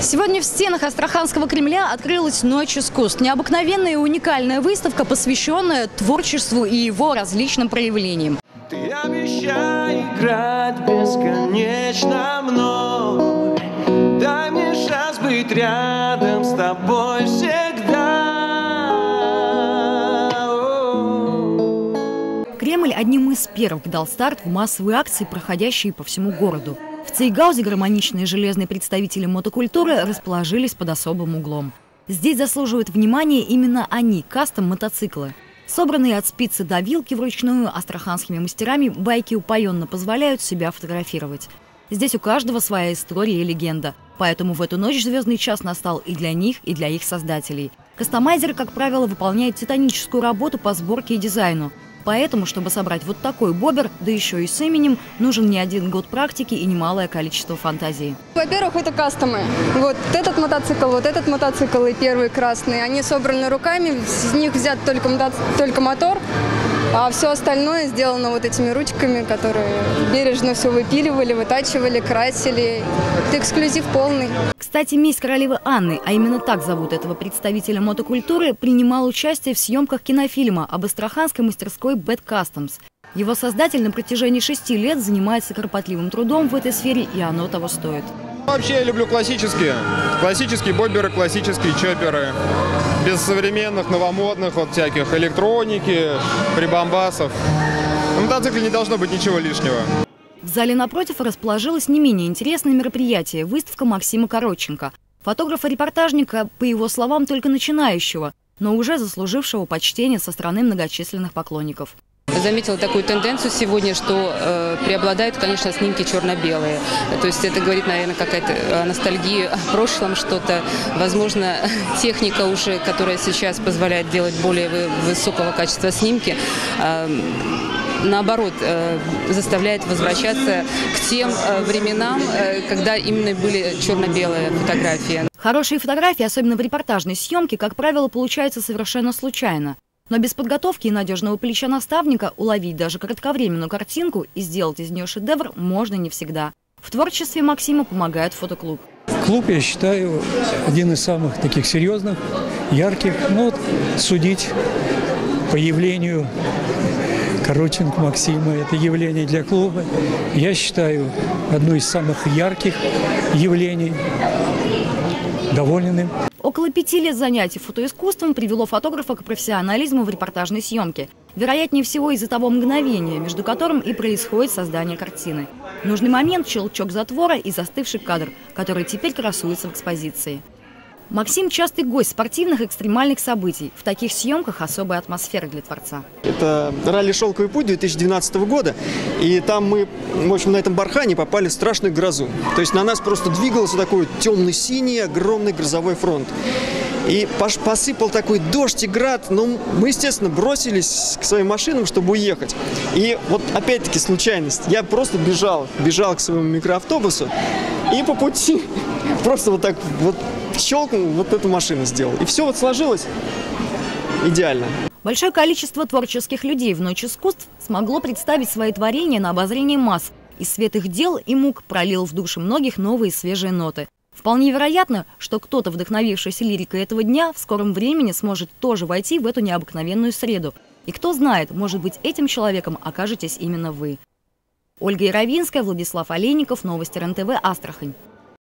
Сегодня в стенах Астраханского Кремля открылась «Ночь искусств». Необыкновенная и уникальная выставка, посвященная творчеству и его различным проявлениям. Ты обещай играть бесконечно мной Дай мне шанс быть рядом с тобой всегда Кремль одним из первых дал старт в массовые акции, проходящие по всему городу. В Цейгаузе гармоничные железные представители мотокультуры расположились под особым углом. Здесь заслуживают внимания именно они – кастом-мотоциклы. Собранные от спицы до вилки вручную астраханскими мастерами, байки упоенно позволяют себя фотографировать. Здесь у каждого своя история и легенда. Поэтому в эту ночь звездный час настал и для них, и для их создателей. Кастомайзер, как правило, выполняет титаническую работу по сборке и дизайну. Поэтому, чтобы собрать вот такой бобер, да еще и с именем, нужен не один год практики и немалое количество фантазии. Во-первых, это кастомы. Вот этот мотоцикл, вот этот мотоцикл и первый красный. Они собраны руками, с них взят только, только мотор, а все остальное сделано вот этими ручками, которые бережно все выпиливали, вытачивали, красили. Это эксклюзив полный. Кстати, месть королевы Анны, а именно так зовут этого представителя мотокультуры, принимал участие в съемках кинофильма об астраханской мастерской Bad Customs. Его создатель на протяжении шести лет занимается кропотливым трудом в этой сфере, и оно того стоит. Вообще я люблю классические. Классические боберы, классические чоперы. Без современных, новомодных, вот всяких электроники, прибамбасов. На мотоцикле не должно быть ничего лишнего. В зале напротив расположилось не менее интересное мероприятие – выставка Максима Коротченко. Фотографа-репортажника, по его словам, только начинающего, но уже заслужившего почтения со стороны многочисленных поклонников заметила такую тенденцию сегодня, что э, преобладают, конечно, снимки черно-белые. То есть это говорит, наверное, какая-то ностальгия о прошлом, что-то, возможно, техника уже, которая сейчас позволяет делать более высокого качества снимки, э, наоборот, э, заставляет возвращаться к тем э, временам, э, когда именно были черно-белые фотографии. Хорошие фотографии, особенно в репортажной съемке, как правило, получаются совершенно случайно. Но без подготовки и надежного плеча наставника уловить даже кратковременную картинку и сделать из нее шедевр можно не всегда. В творчестве Максима помогает фотоклуб. Клуб, я считаю, один из самых таких серьезных, ярких. Ну, вот судить по явлению Короченко Максима, это явление для клуба. Я считаю, одно из самых ярких явлений. Доволен им. Около пяти лет занятий фотоискусством привело фотографа к профессионализму в репортажной съемке. Вероятнее всего из-за того мгновения, между которым и происходит создание картины. нужный момент – щелчок затвора и застывший кадр, который теперь красуется в экспозиции. Максим – частый гость спортивных экстремальных событий. В таких съемках особая атмосфера для творца. Это ралли «Шелковый путь» 2012 года. И там мы, в общем, на этом бархане попали в страшную грозу. То есть на нас просто двигался такой темно-синий огромный грозовой фронт. И посыпал такой дождь и град. Ну, мы, естественно, бросились к своим машинам, чтобы уехать. И вот опять-таки случайность. Я просто бежал, бежал к своему микроавтобусу. И по пути просто вот так вот щелкнул, вот эту машину сделал. И все вот сложилось идеально. Большое количество творческих людей в «Ночь искусств» смогло представить свои творения на обозрение масс. И свет их дел и мук пролил в души многих новые свежие ноты. Вполне вероятно, что кто-то, вдохновившийся лирикой этого дня, в скором времени сможет тоже войти в эту необыкновенную среду. И кто знает, может быть, этим человеком окажетесь именно вы. Ольга Яровинская, Владислав Олейников, Новости РНТВ, Астрахань.